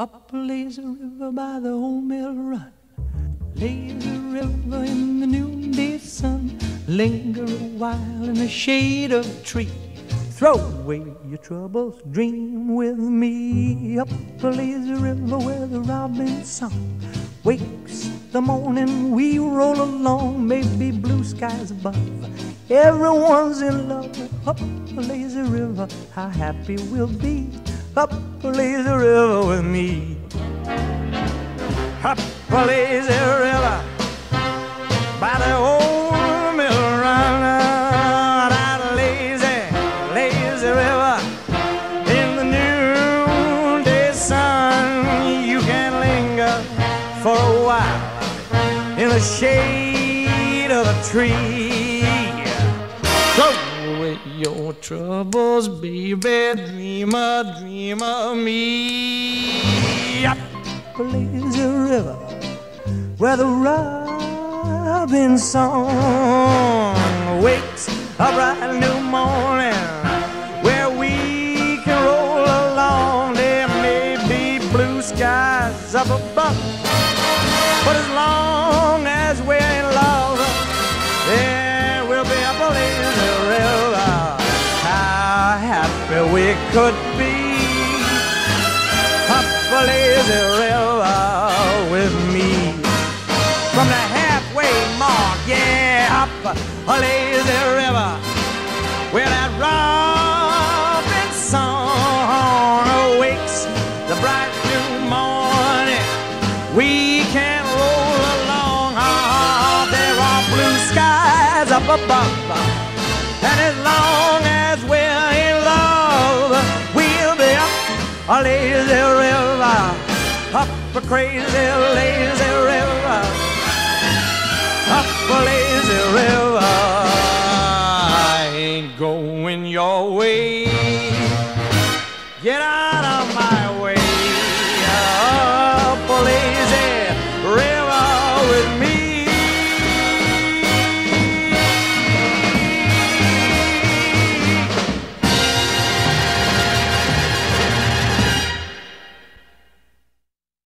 Up a lazy river by the old mill run. Lazy river in the noonday sun. Linger a while in the shade of a tree. Throw away your troubles, dream with me. Up a lazy river where the robin song wakes the morning. We roll along, maybe blue skies above. Everyone's in love. Up a lazy river, how happy we'll be. Up lazy river with me. Up lazy river by the old mill run. That lazy, lazy river in the noonday sun. You can linger for a while in the shade of a tree. Throw away your troubles, baby. Dream a dream of me. Up a lazy river where the robin song wakes a bright new morning where we can roll along. There may be blue skies up above, but as long as we're we could be up a lazy river with me. From the halfway mark, yeah, up a lazy river where that robin song awakes the bright new morning. We can roll along. Ah, there are blue skies up above. a lazy river, up a crazy lazy river, up a lazy river. I ain't going your way. Get out of.